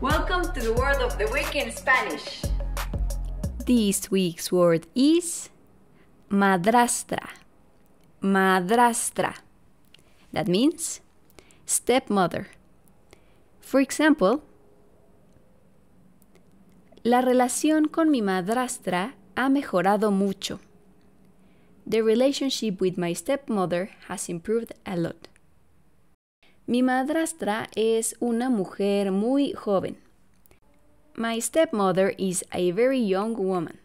to the word of the week in Spanish. This week's word is madrastra. Madrastra. That means stepmother. For example, la relación con mi madrastra ha mejorado mucho. The relationship with my stepmother has improved a lot. Mi madrastra es una mujer muy joven. My stepmother is a very young woman.